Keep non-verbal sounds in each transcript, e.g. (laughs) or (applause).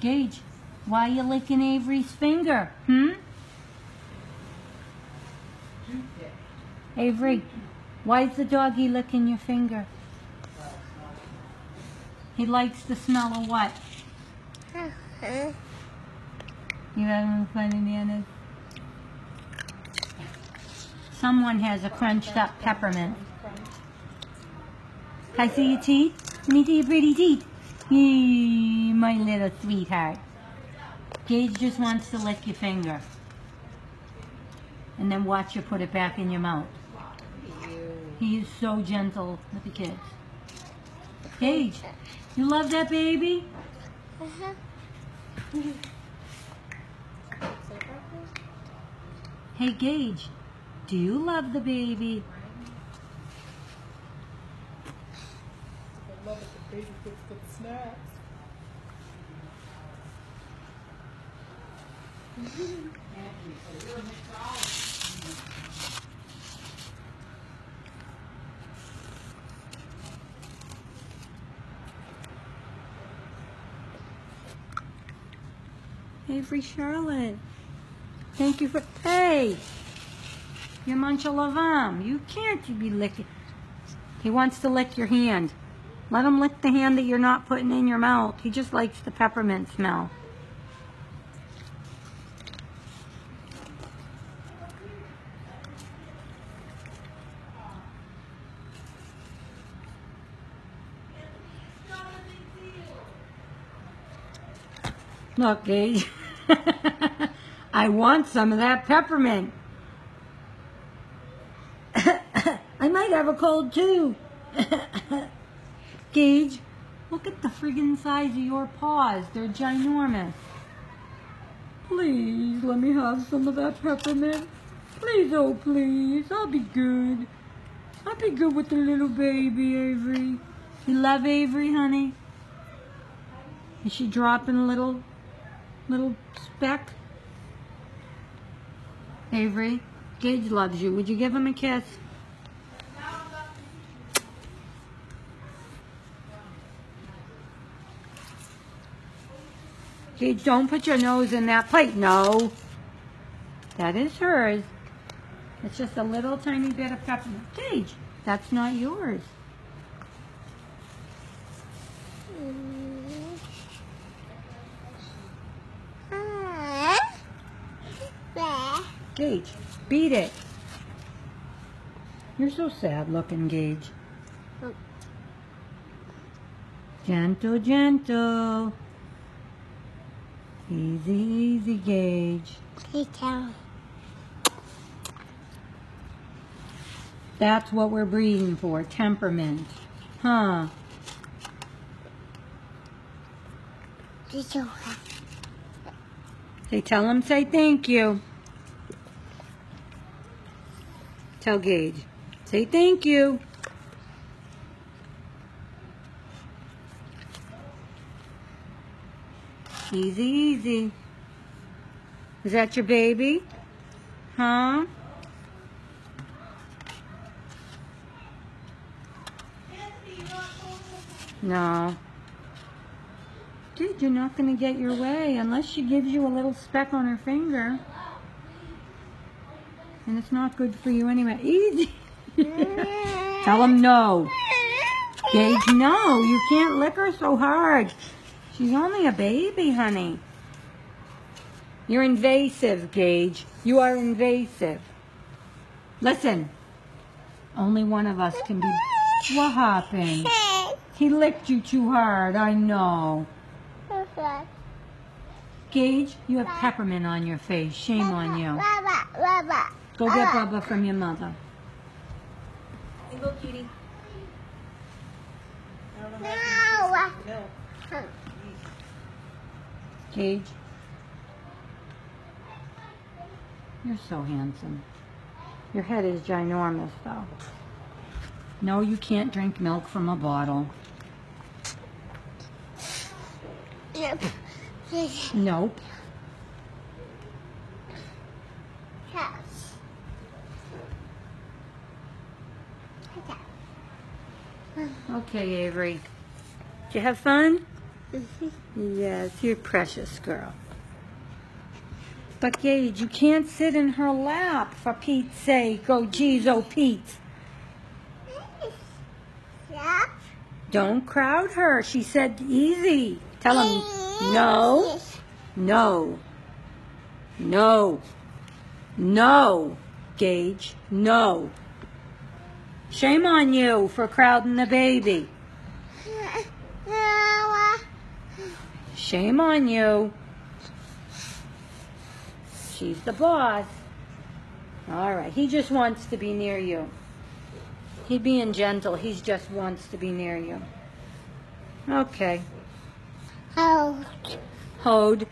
Gage, why you licking Avery's finger? Hmm? Avery, why is the doggy licking your finger? He likes the smell of what? You having fun, Nana? Someone has a crunched up peppermint. I see your teeth? Me see your pretty teeth. My little sweetheart. Gage just wants to lick your finger. And then watch you put it back in your mouth. He is so gentle with the kids. Gage, you love that baby? Uh-huh. Hey Gage, do you love the baby? I love it. The baby. Avery Charlotte. Thank you for. Hey! You're Munchalavam. You can't you be licking. He wants to lick your hand. Let him lick the hand that you're not putting in your mouth. He just likes the peppermint smell. Look, Gage. (laughs) I want some of that peppermint. (coughs) I might have a cold too. (laughs) Gage, look at the friggin' size of your paws. They're ginormous. Please let me have some of that peppermint. Please, oh please. I'll be good. I'll be good with the little baby, Avery. You love Avery, honey? Is she dropping a little, little speck? Avery, Gage loves you. Would you give him a kiss? Gage, don't put your nose in that plate. No. That is hers. It's just a little tiny bit of peppermint. Gage, that's not yours. Gage, beat it. You're so sad looking, Gage. Oh. Gentle, gentle. Easy, easy, Gage. That's what we're breeding for, temperament. Huh? They tell him, say thank you. Tell Gage, say thank you. Easy, easy. Is that your baby? Huh? No. Dude, you're not going to get your way unless she gives you a little speck on her finger. And it's not good for you anyway. Easy. (laughs) Tell him no. Gage, no. You can't lick her so hard. She's only a baby, honey. You're invasive, Gage. You are invasive. Listen. Only one of us can be... What happened? He licked you too hard. I know. Gage, you have peppermint on your face. Shame on you. Go get Bubba from your mother. Go, cutie. I don't know how to milk. Gage. You're so handsome. Your head is ginormous, though. No, you can't drink milk from a bottle. Nope. Okay, Avery. Did you have fun? Yes, you're precious girl. But Gage, you can't sit in her lap for Pete's sake. Oh, geez, oh, Pete. Yep. Don't crowd her. She said easy. Tell him no, no, no, no, Gage, no. Shame on you for crowding the baby. No. Shame on you. She's the boss. All right. He just wants to be near you. He being gentle. He just wants to be near you. Okay. Hold. Hold.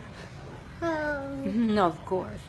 Hold. (laughs) No, of course.